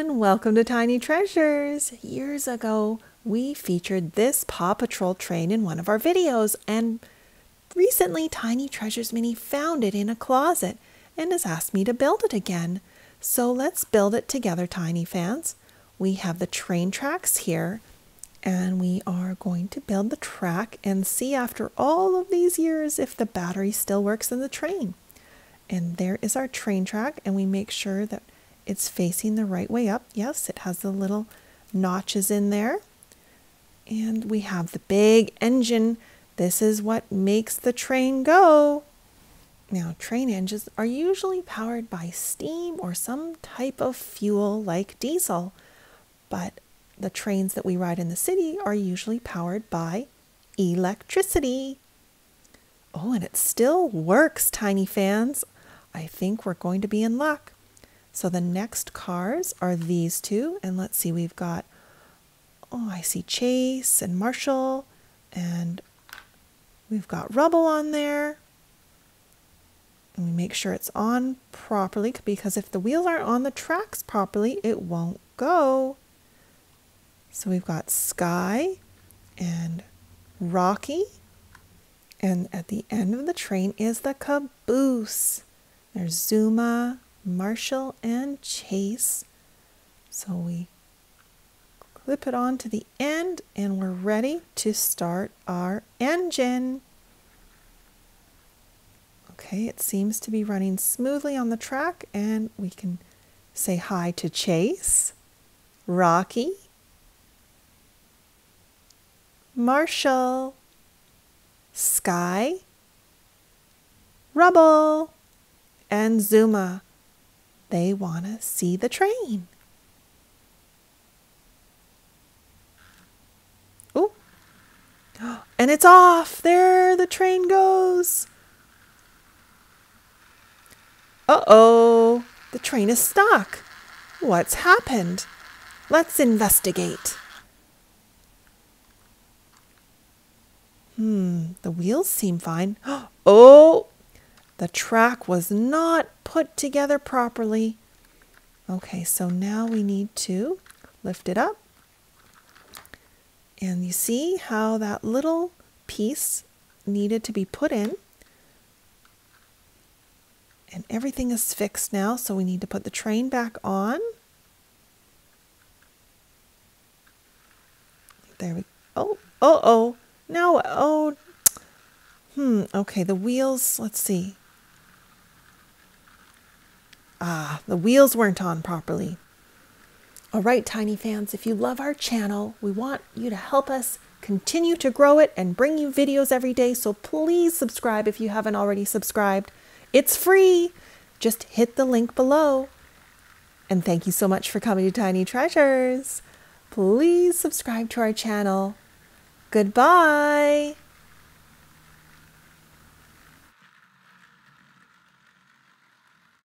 and welcome to Tiny Treasures. Years ago, we featured this Paw Patrol train in one of our videos, and recently Tiny Treasures Mini found it in a closet and has asked me to build it again. So let's build it together, Tiny fans. We have the train tracks here, and we are going to build the track and see after all of these years if the battery still works in the train. And there is our train track, and we make sure that it's facing the right way up. Yes, it has the little notches in there. And we have the big engine. This is what makes the train go. Now, train engines are usually powered by steam or some type of fuel like diesel, but the trains that we ride in the city are usually powered by electricity. Oh, and it still works, tiny fans. I think we're going to be in luck. So the next cars are these two. And let's see, we've got, oh, I see Chase and Marshall. And we've got Rubble on there. And we make sure it's on properly because if the wheels aren't on the tracks properly, it won't go. So we've got Skye and Rocky. And at the end of the train is the caboose. There's Zuma, Marshall and Chase. So we clip it on to the end and we're ready to start our engine. Okay, it seems to be running smoothly on the track and we can say hi to Chase, Rocky, Marshall, Skye, Rubble, and Zuma. They want to see the train. Oh, and it's off. There the train goes. Uh oh, the train is stuck. What's happened? Let's investigate. Hmm, the wheels seem fine. Oh, the track was not put together properly. Okay, so now we need to lift it up. And you see how that little piece needed to be put in. And everything is fixed now, so we need to put the train back on. There we go. Oh, oh, oh. No, oh. Hmm, okay, the wheels, let's see. Ah, the wheels weren't on properly. All right, Tiny fans, if you love our channel, we want you to help us continue to grow it and bring you videos every day. So please subscribe if you haven't already subscribed. It's free. Just hit the link below. And thank you so much for coming to Tiny Treasures. Please subscribe to our channel. Goodbye.